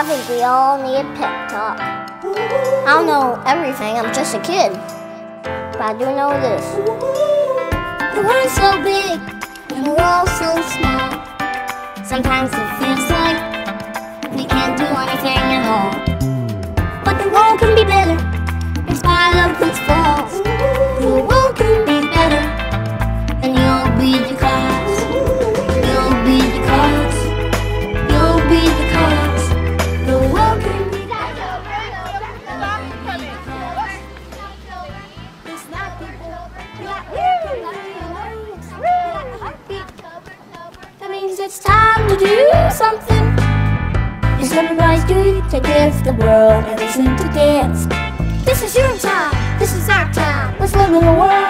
I think we all need pep talk. I don't know everything, I'm just a kid. But I do know this. The world's so big, and we're all so small. Sometimes it feels like we can't do anything at all. But the world can be better, in spite of its That means it's time to do something. It's everybody's duty to give the world a reason to dance. This is your time. This is our time. Let's live in a world